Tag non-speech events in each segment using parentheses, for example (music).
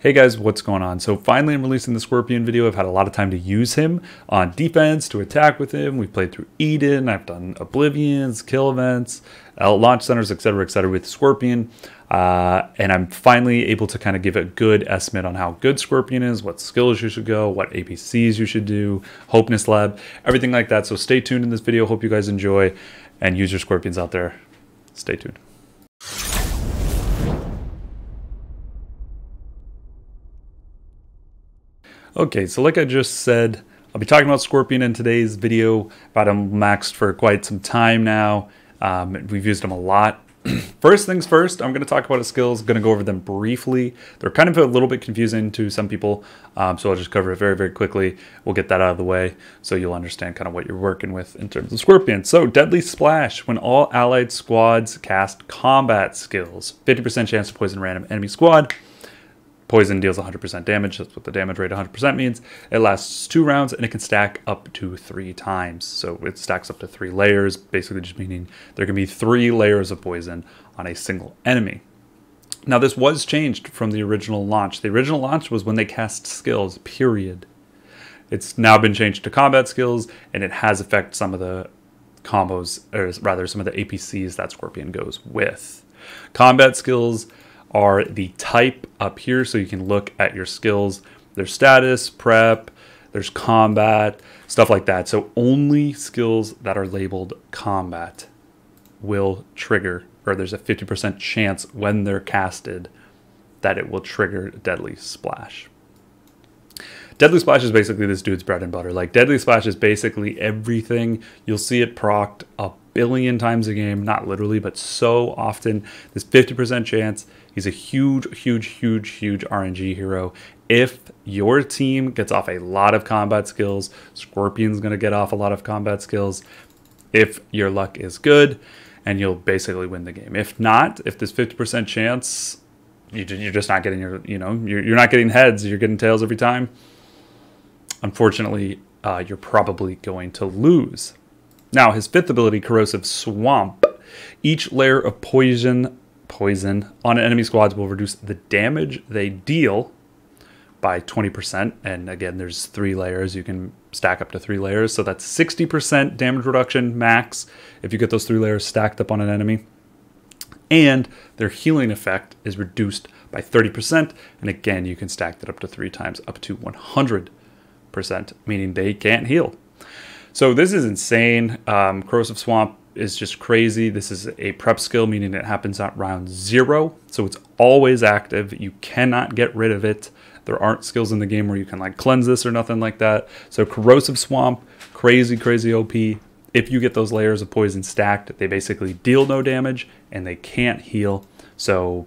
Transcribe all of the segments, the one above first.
Hey guys, what's going on? So finally I'm releasing the Scorpion video. I've had a lot of time to use him on defense, to attack with him. We've played through Eden, I've done Oblivions, kill events, uh, launch centers, etc, etc with Scorpion. Uh, and I'm finally able to kind of give a good estimate on how good Scorpion is, what skills you should go, what APCs you should do, Hopeness Lab, everything like that. So stay tuned in this video. Hope you guys enjoy and use your Scorpions out there. Stay tuned. Okay, so like I just said, I'll be talking about Scorpion in today's video. I've had him maxed for quite some time now. Um, we've used him a lot. (clears throat) first things first, I'm going to talk about his skills. Going to go over them briefly. They're kind of a little bit confusing to some people, um, so I'll just cover it very, very quickly. We'll get that out of the way so you'll understand kind of what you're working with in terms of Scorpion. So, Deadly Splash. When all allied squads cast combat skills, 50% chance to poison random enemy squad. Poison deals 100% damage. That's what the damage rate 100% means. It lasts two rounds and it can stack up to three times. So it stacks up to three layers, basically just meaning there can be three layers of poison on a single enemy. Now, this was changed from the original launch. The original launch was when they cast skills, period. It's now been changed to combat skills, and it has affected some of the combos, or rather, some of the APCs that Scorpion goes with. Combat skills are the type up here so you can look at your skills. There's status, prep, there's combat, stuff like that. So only skills that are labeled combat will trigger, or there's a 50% chance when they're casted that it will trigger Deadly Splash. Deadly Splash is basically this dude's bread and butter. Like, Deadly Splash is basically everything. You'll see it procced a billion times a game, not literally, but so often. This 50% chance He's a huge, huge, huge, huge RNG hero. If your team gets off a lot of combat skills, Scorpion's going to get off a lot of combat skills. If your luck is good, and you'll basically win the game. If not, if there's 50% chance, you're just not getting your, you know, you're not getting heads, you're getting tails every time. Unfortunately, uh, you're probably going to lose. Now, his fifth ability, Corrosive Swamp. Each layer of poison poison on enemy squads will reduce the damage they deal by 20%. And again, there's three layers. You can stack up to three layers. So that's 60% damage reduction max if you get those three layers stacked up on an enemy. And their healing effect is reduced by 30%. And again, you can stack that up to three times, up to 100%, meaning they can't heal. So this is insane. Um, Corrosive Swamp is just crazy. This is a prep skill, meaning it happens at round zero. So it's always active. You cannot get rid of it. There aren't skills in the game where you can like cleanse this or nothing like that. So Corrosive Swamp, crazy, crazy OP. If you get those layers of poison stacked, they basically deal no damage and they can't heal. So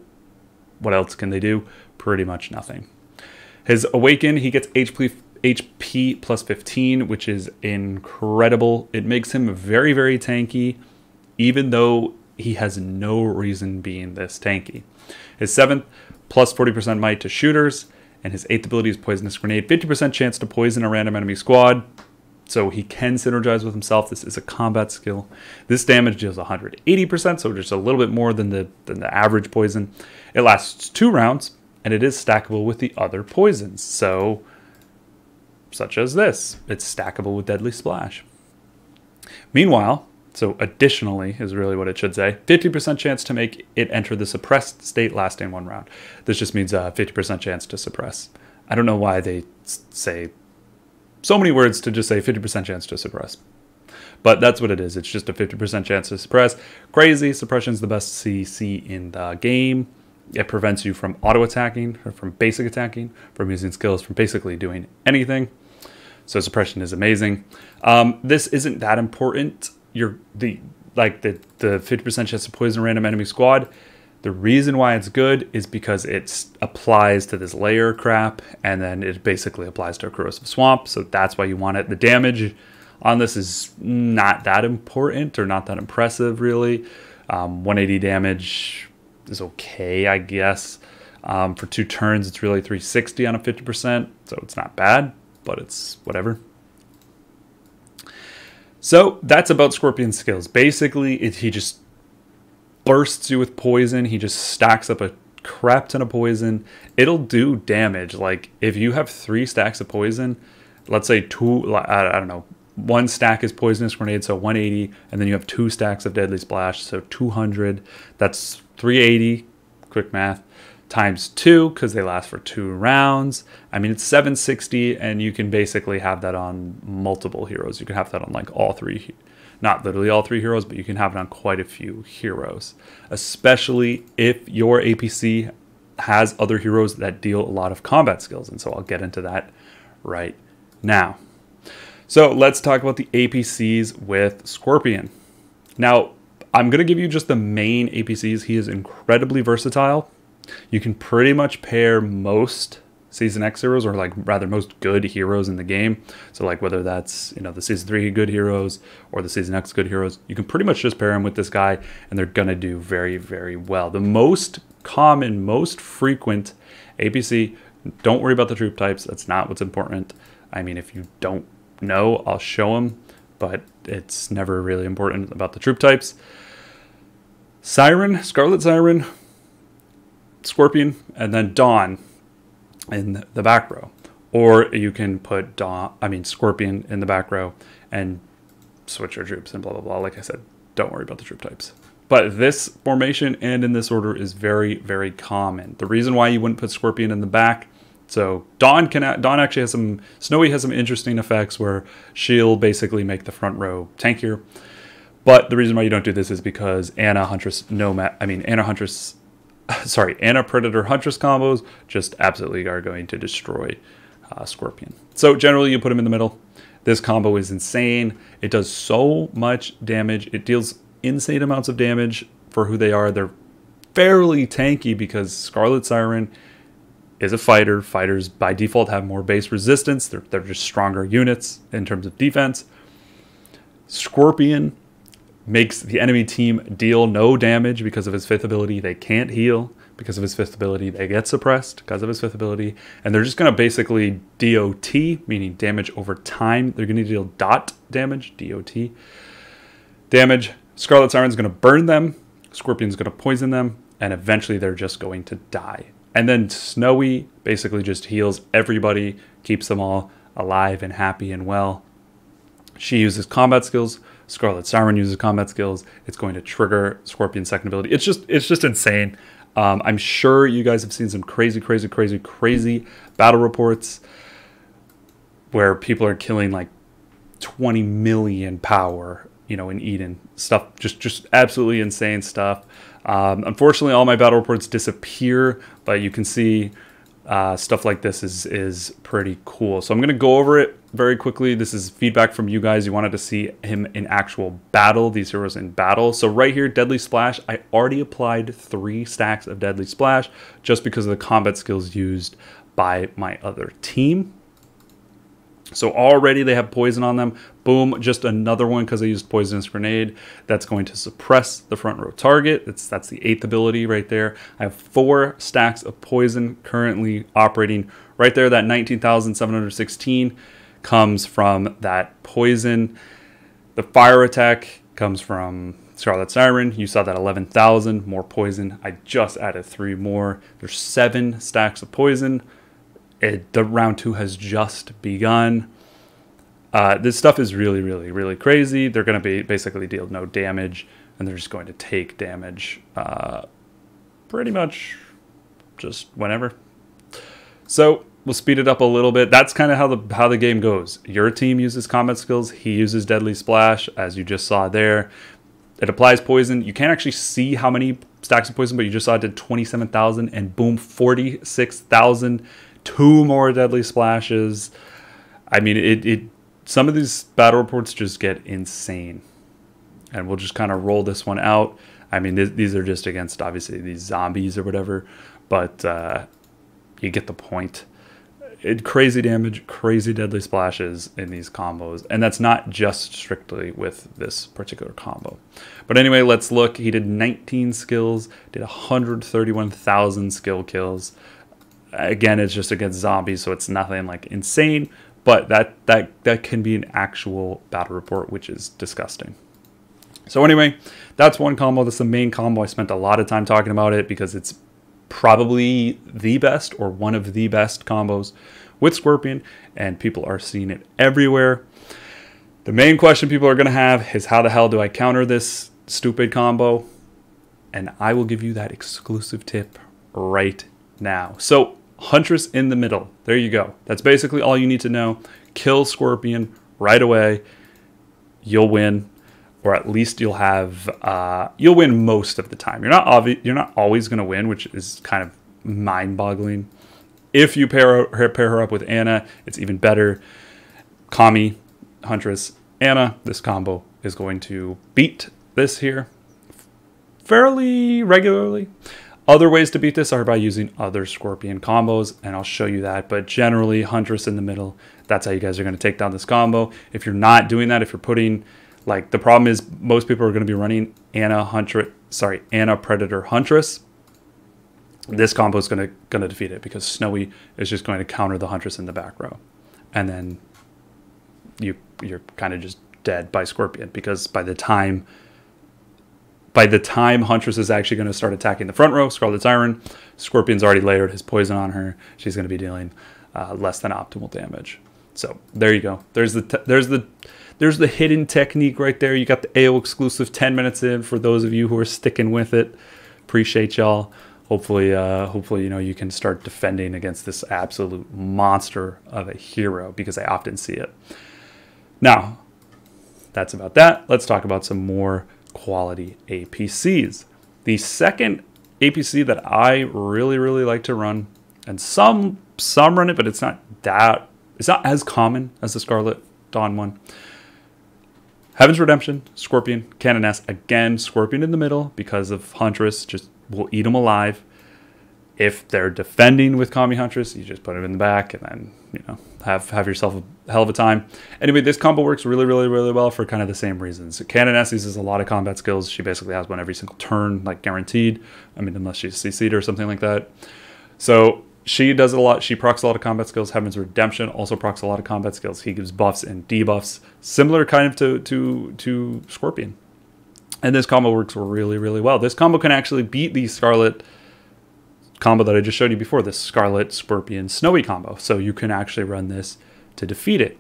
what else can they do? Pretty much nothing. His Awaken, he gets HP HP plus 15, which is incredible. It makes him very, very tanky, even though he has no reason being this tanky. His seventh, plus 40% might to shooters, and his eighth ability is Poisonous Grenade, 50% chance to poison a random enemy squad. So he can synergize with himself. This is a combat skill. This damage deals 180%, so just a little bit more than the than the average poison. It lasts two rounds, and it is stackable with the other poisons. So such as this. It's stackable with Deadly Splash. Meanwhile, so additionally is really what it should say, 50% chance to make it enter the suppressed state lasting one round. This just means uh, a 50% chance to suppress. I don't know why they say so many words to just say 50% chance to suppress. But that's what it is. It's just a 50% chance to suppress. Crazy. Suppression is the best CC in the game. It prevents you from auto attacking or from basic attacking, from using skills, from basically doing anything. So suppression is amazing. Um, this isn't that important. You're the like the the 50% chance to poison random enemy squad. The reason why it's good is because it applies to this layer crap, and then it basically applies to a corrosive swamp. So that's why you want it. The damage on this is not that important or not that impressive, really. Um, 180 damage is okay, I guess. Um, for two turns, it's really 360 on a 50%, so it's not bad but it's whatever. So that's about Scorpion's skills. Basically, it, he just bursts you with poison. He just stacks up a crap ton of poison. It'll do damage. Like if you have three stacks of poison, let's say two, I, I don't know, one stack is poisonous grenade, so 180, and then you have two stacks of deadly splash, so 200. That's 380, quick math, times two because they last for two rounds. I mean, it's 760, and you can basically have that on multiple heroes. You can have that on like all three, not literally all three heroes, but you can have it on quite a few heroes, especially if your APC has other heroes that deal a lot of combat skills. And so I'll get into that right now. So let's talk about the APCs with Scorpion. Now, I'm going to give you just the main APCs. He is incredibly versatile. You can pretty much pair most Season X heroes, or like rather most good heroes in the game. So like whether that's you know the Season 3 good heroes or the Season X good heroes, you can pretty much just pair them with this guy and they're to do very, very well. The most common, most frequent APC, don't worry about the troop types. That's not what's important. I mean, if you don't know, I'll show them, but it's never really important about the troop types. Siren, Scarlet Siren, Scorpion, and then Dawn in the back row. Or you can put Dawn, I mean Scorpion in the back row and switch your troops and blah blah blah. Like I said, don't worry about the troop types. But this formation and in this order is very, very common. The reason why you wouldn't put Scorpion in the back so Dawn can Dawn actually has some Snowy has some interesting effects where she'll basically make the front row tankier. But the reason why you don't do this is because Anna Huntress Nomad I mean Anna Huntress (laughs) sorry, Ana Predator Huntress combos just absolutely are going to destroy uh, Scorpion. So generally you put him in the middle. This combo is insane. It does so much damage. It deals insane amounts of damage for who they are. They're fairly tanky because Scarlet Siren is a fighter. Fighters by default have more base resistance. They're, they're just stronger units in terms of defense. Scorpion makes the enemy team deal no damage because of his fifth ability. They can't heal because of his fifth ability. They get suppressed because of his fifth ability. And they're just going to basically DOT, meaning damage over time. They're going to deal dot damage, DOT. Damage. Scarlet Siren's going to burn them. Scorpion's going to poison them. And eventually they're just going to die. And then Snowy basically just heals everybody, keeps them all alive and happy and well. She uses combat skills. Scarlet Siren uses combat skills. It's going to trigger Scorpion's second ability. It's just it's just insane. Um, I'm sure you guys have seen some crazy, crazy, crazy, crazy battle reports where people are killing like 20 million power, you know, in Eden stuff. Just just absolutely insane stuff. Um, unfortunately, all my battle reports disappear, but you can see uh, stuff like this is is pretty cool. So I'm going to go over it very quickly. This is feedback from you guys. You wanted to see him in actual battle, these heroes in battle. So right here, Deadly Splash, I already applied three stacks of Deadly Splash just because of the combat skills used by my other team. So already they have poison on them. Boom, just another one because I used Poisonous Grenade. That's going to suppress the front row target. It's, that's the eighth ability right there. I have four stacks of poison currently operating right there. That 19,716 comes from that poison. The fire attack comes from Scarlet Siren. You saw that 11,000 more poison. I just added three more. There's seven stacks of poison. It, the round two has just begun. Uh, this stuff is really, really, really crazy. They're going to be basically deal no damage, and they're just going to take damage uh, pretty much just whenever. So we'll speed it up a little bit. That's kind of how the how the game goes. Your team uses combat skills. He uses deadly splash, as you just saw there. It applies poison. You can't actually see how many stacks of poison, but you just saw it did 27,000 and boom, 46,000. Two more deadly splashes. I mean, it, it some of these battle reports just get insane. And we'll just kind of roll this one out. I mean, th these are just against obviously these zombies or whatever, but uh, you get the point. It, crazy damage, crazy deadly splashes in these combos, and that's not just strictly with this particular combo. But anyway, let's look. He did 19 skills, did 131,000 skill kills. Again, it's just against zombies, so it's nothing like insane, but that that that can be an actual battle report, which is disgusting. So anyway, that's one combo. That's the main combo. I spent a lot of time talking about it because it's probably the best or one of the best combos with Scorpion, and people are seeing it everywhere. The main question people are going to have is how the hell do I counter this stupid combo? And I will give you that exclusive tip right now. So, Huntress in the middle. There you go. That's basically all you need to know. Kill Scorpion right away. You'll win, or at least you'll have uh, you'll win most of the time. You're not obvi- You're not always going to win, which is kind of mind-boggling. If you pair her, pair her up with Anna, it's even better. Kami, Huntress, Anna, This combo is going to beat this here fairly regularly. Other ways to beat this are by using other Scorpion combos, and I'll show you that. But generally, Huntress in the middle, that's how you guys are going to take down this combo. If you're not doing that, if you're putting, like, the problem is most people are going to be running Anna Huntress, sorry, Anna Predator Huntress. This combo is going to going to defeat it because Snowy is just going to counter the Huntress in the back row, and then you you're kind of just dead by Scorpion because by the time by the time Huntress is actually going to start attacking the front row, Scarlet Siren, Scorpion's already layered his poison on her. She's going to be dealing uh, less than optimal damage. So there you go. There's the there's the there's the hidden technique right there. You got the AO exclusive 10 minutes in for those of you who are sticking with it. Appreciate y'all. Hopefully, uh, hopefully you know you can start defending against this absolute monster of a hero because I often see it. Now, that's about that. Let's talk about some more quality APCs. The second APC that I really, really like to run, and some some run it, but it's not that it's not as common as the Scarlet Dawn one. Heaven's Redemption, Scorpion, Canoness. Again, Scorpion in the middle because of Huntress. Just will eat them alive. If they're defending with Kami Huntress, you just put them in the back and then, you know, have have yourself a hell of a time. Anyway, this combo works really, really, really well for kind of the same reasons. Canoness uses a lot of combat skills. She basically has one every single turn, like guaranteed. I mean, unless she's CC'd or something like that. So she does a lot. She procs a lot of combat skills. Heaven's Redemption also procs a lot of combat skills. He gives buffs and debuffs, similar kind of to to to Scorpion. And this combo works really, really well. This combo can actually beat the Scarlet combo that I just showed you before, the Scarlet Scorpion Snowy combo. So you can actually run this to defeat it.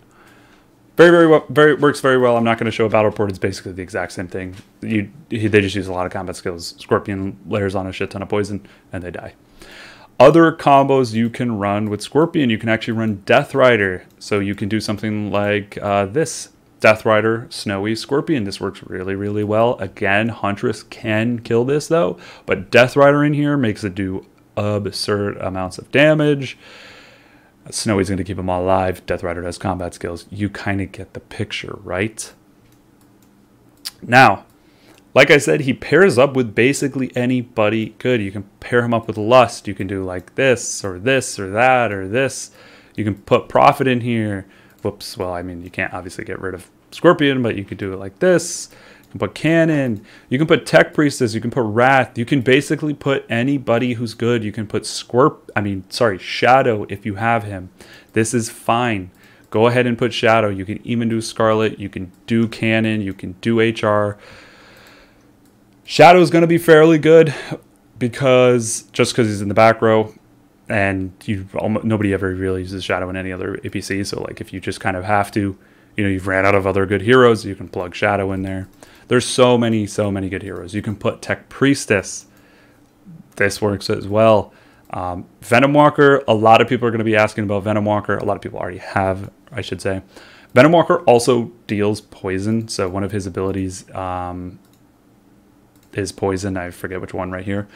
Very, very, well, very works very well. I'm not going to show a battle report. It's basically the exact same thing. You, they just use a lot of combat skills. Scorpion layers on a shit ton of poison, and they die. Other combos you can run with Scorpion, you can actually run Death Rider. So you can do something like uh, this. Death Rider, Snowy, Scorpion. This works really, really well. Again, Huntress can kill this though, but Death Rider in here makes it do absurd amounts of damage. Snowy's going to keep him alive. Death Rider has combat skills. You kind of get the picture, right? Now, like I said, he pairs up with basically anybody good. You can pair him up with Lust. You can do like this or this or that or this. You can put Prophet in here. Whoops. Well, I mean, you can't obviously get rid of Scorpion, but you could do it like this You can put Cannon. You can put Tech Priestess. You can put Wrath. You can basically put anybody who's good. You can put Scorp. I mean, sorry, Shadow if you have him. This is fine. Go ahead and put Shadow. You can even do Scarlet. You can do Cannon. You can do HR. Shadow is going to be fairly good because just because he's in the back row and you almost, nobody ever really uses Shadow in any other APC. So like if you just kind of have to, you know, you've ran out of other good heroes, you can plug Shadow in there. There's so many, so many good heroes. You can put Tech Priestess. This works as well. Um, Venom Walker, a lot of people are going to be asking about Venom Walker. A lot of people already have, I should say. Venom Walker also deals poison. So one of his abilities um, is poison. I forget which one right here.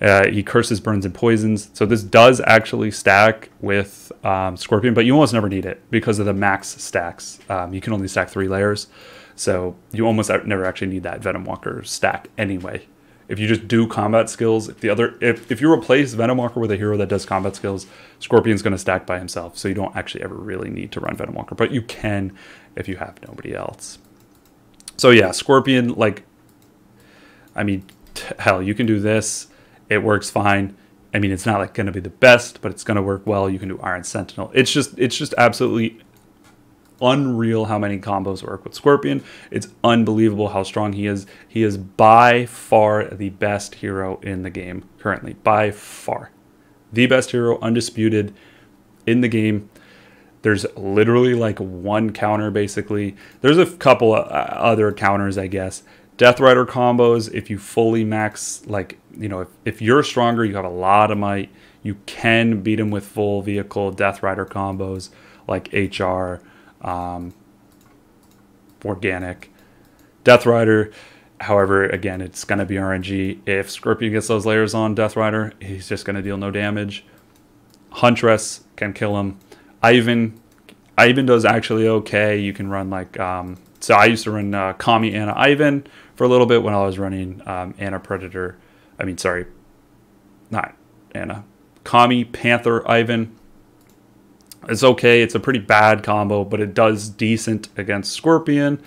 Uh, he curses, burns, and poisons. So this does actually stack with um, Scorpion, but you almost never need it because of the max stacks. Um, you can only stack three layers. So you almost never actually need that Venom Walker stack anyway. If you just do combat skills, if the other if, if you replace Venom Walker with a hero that does combat skills, Scorpion's gonna stack by himself. So you don't actually ever really need to run Venom Walker. But you can if you have nobody else. So yeah, Scorpion, like I mean, hell, you can do this. It works fine. I mean, it's not like going to be the best, but it's going to work well. You can do Iron Sentinel. It's just, it's just absolutely unreal how many combos work with Scorpion. It's unbelievable how strong he is. He is by far the best hero in the game currently. By far. The best hero, undisputed in the game. There's literally like one counter basically. There's a couple other counters, I guess. Death Rider combos, if you fully max, like, you know, if, if you're stronger, you have a lot of might, you can beat him with full vehicle Death Rider combos like HR, um, Organic. Death Rider, however, again, it's going to be RNG. If Scorpion gets those layers on Death Rider, he's just going to deal no damage. Huntress can kill him. Ivan, Ivan does actually okay. You can run like, um, so I used to run uh, Kami Anna Ivan for a little bit when I was running um, Ana Predator. I mean, sorry, not Anna. Kami Panther Ivan. It's okay. It's a pretty bad combo, but it does decent against Scorpion.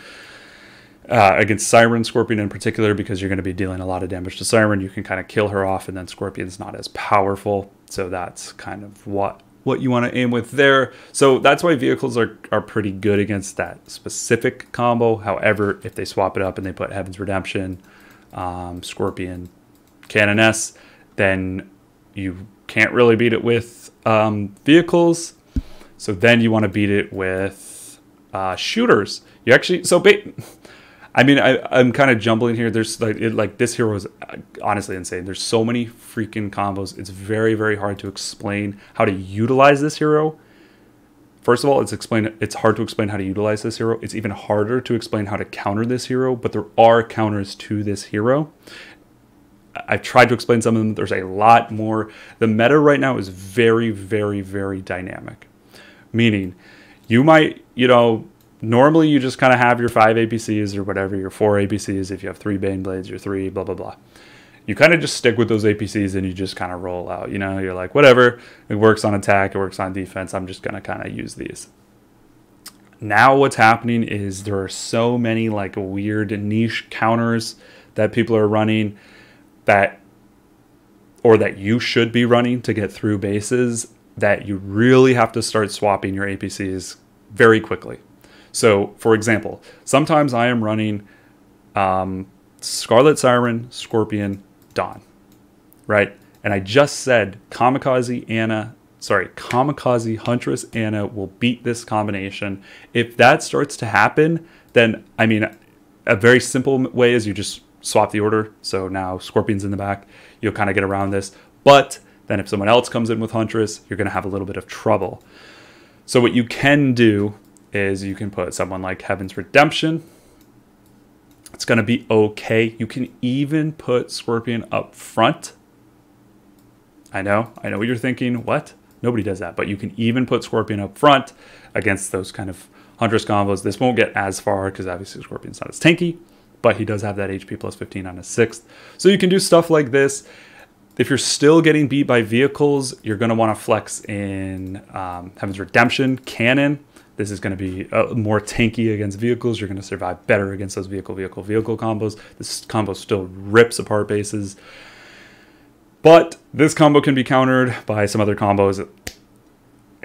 Uh, against Siren Scorpion in particular, because you're going to be dealing a lot of damage to Siren, you can kind of kill her off, and then Scorpion's not as powerful. So that's kind of what what you want to aim with there. So that's why vehicles are, are pretty good against that specific combo. However, if they swap it up and they put Heaven's Redemption, um, Scorpion, Canoness, then you can't really beat it with um, vehicles. So then you want to beat it with uh, shooters. You actually, so ba- (laughs) I mean, I, I'm kind of jumbling here. There's like, it, like this hero is uh, honestly insane. There's so many freaking combos. It's very, very hard to explain how to utilize this hero. First of all, it's explain. It's hard to explain how to utilize this hero. It's even harder to explain how to counter this hero. But there are counters to this hero. I've tried to explain some of them. There's a lot more. The meta right now is very, very, very dynamic. Meaning, you might, you know, normally you just kind of have your five APCs or whatever, your four APCs. If you have three Bane Blades, your three, blah, blah, blah. You kind of just stick with those APCs and you just kind of roll out. You know, you're like, whatever, it works on attack, it works on defense. I'm just going to kind of use these. Now, what's happening is there are so many like weird niche counters that people are running that, or that you should be running to get through bases that you really have to start swapping your APCs very quickly so, for example, sometimes I am running um, Scarlet Siren, Scorpion, Dawn, right? And I just said Kamikaze Ana, sorry, Kamikaze Huntress Anna will beat this combination. If that starts to happen, then I mean, a very simple way is you just swap the order. So now Scorpion's in the back. You'll kind of get around this. But then if someone else comes in with Huntress, you're going to have a little bit of trouble. So what you can do is you can put someone like Heaven's Redemption. It's going to be okay. You can even put Scorpion up front. I know, I know what you're thinking. What? Nobody does that, but you can even put Scorpion up front against those kind of Huntress combos. This won't get as far because obviously Scorpion's not as tanky, but he does have that HP plus 15 on his sixth. So you can do stuff like this. If you're still getting beat by vehicles, you're going to want to flex in um, Heaven's Redemption, Cannon, this is going to be uh, more tanky against vehicles. You're going to survive better against those vehicle, vehicle, vehicle combos. This combo still rips apart bases. But this combo can be countered by some other combos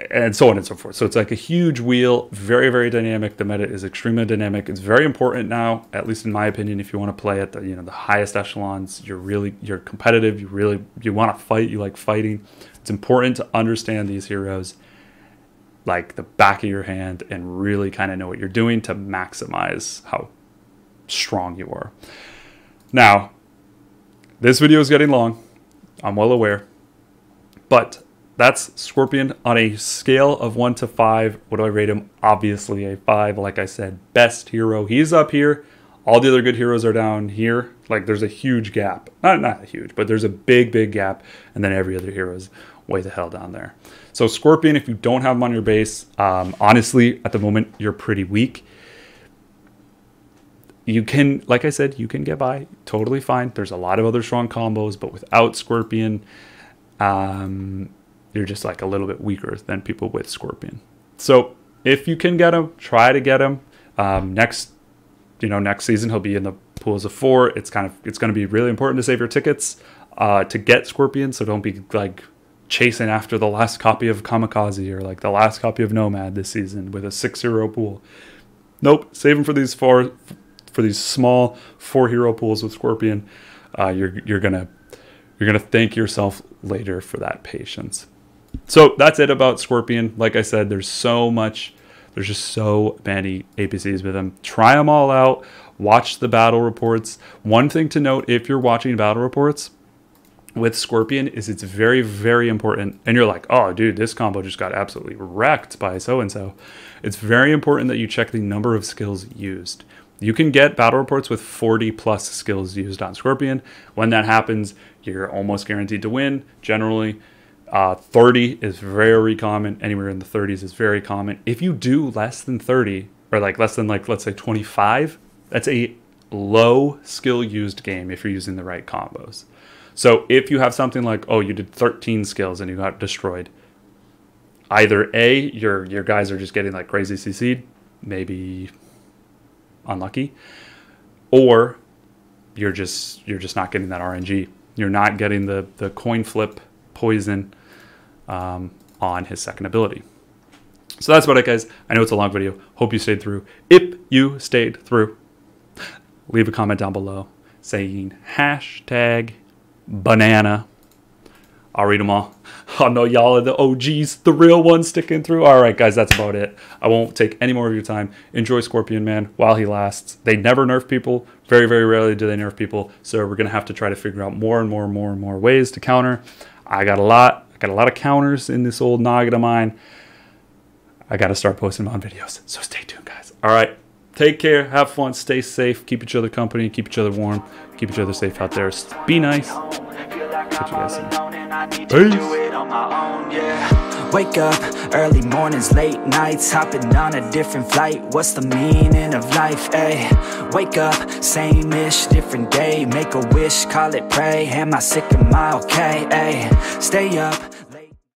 and so on and so forth. So it's like a huge wheel, very, very dynamic. The meta is extremely dynamic. It's very important now, at least in my opinion, if you want to play at the you know the highest echelons, you're really you're competitive, you really you want to fight, you like fighting. It's important to understand these heroes like the back of your hand and really kind of know what you're doing to maximize how strong you are. Now, this video is getting long. I'm well aware. But that's Scorpion on a scale of 1 to 5. What do I rate him? Obviously a 5. Like I said, best hero. He's up here. All the other good heroes are down here. Like there's a huge gap. Not not huge, but there's a big, big gap. And then every other hero is way the hell down there. So Scorpion, if you don't have him on your base, um, honestly, at the moment, you're pretty weak. You can, like I said, you can get by totally fine. There's a lot of other strong combos, but without Scorpion, um, you're just like a little bit weaker than people with Scorpion. So if you can get him, try to get him. Um, next, you know, next season he'll be in the pools of four. It's kind of it's going to be really important to save your tickets uh, to get Scorpion. So don't be like chasing after the last copy of Kamikaze or like the last copy of Nomad this season with a six hero pool. Nope, them for these four for these small four hero pools with Scorpion. Uh, you're you're gonna you're gonna thank yourself later for that patience. So that's it about Scorpion. Like I said, there's so much. There's just so many APCs with him. Try them all out. Watch the battle reports. One thing to note if you're watching battle reports, with Scorpion is it's very, very important. And you're like, oh, dude, this combo just got absolutely wrecked by so and so. It's very important that you check the number of skills used. You can get battle reports with 40 plus skills used on Scorpion. When that happens, you're almost guaranteed to win. Generally, uh, 30 is very common. Anywhere in the 30s is very common. If you do less than 30, or like less than like let's say 25, that's a low skill used game if you're using the right combos. So if you have something like, oh, you did 13 skills and you got destroyed, either A, your your guys are just getting like crazy CC'd, maybe unlucky, or you're just you're just not getting that RNG. You're not getting the the coin flip poison um, on his second ability. So that's about it, guys. I know it's a long video. Hope you stayed through. If you stayed through, leave a comment down below saying hashtag banana. I'll read them all. I know y'all are the OGs, the real ones sticking through. All right, guys, that's about it. I won't take any more of your time. Enjoy Scorpion Man while he lasts. They never nerf people. Very, very rarely do they nerf people. So we're gonna have to try to figure out more and more and more and more ways to counter. I got a lot. I got a lot of counters in this old noggin of mine. I got to start posting them on videos. So stay tuned, guys. All right. Take care. Have fun. Stay safe. Keep each other company. Keep each other warm. Keep each other safe out there. Be nice. Catch you guys soon. Peace. Wake up, early mornings, late nights Hopping on a different flight What's the meaning of life, ayy? Wake up, same-ish, different day Make a wish, call it pray Am I sick, am I okay, ayy? Stay up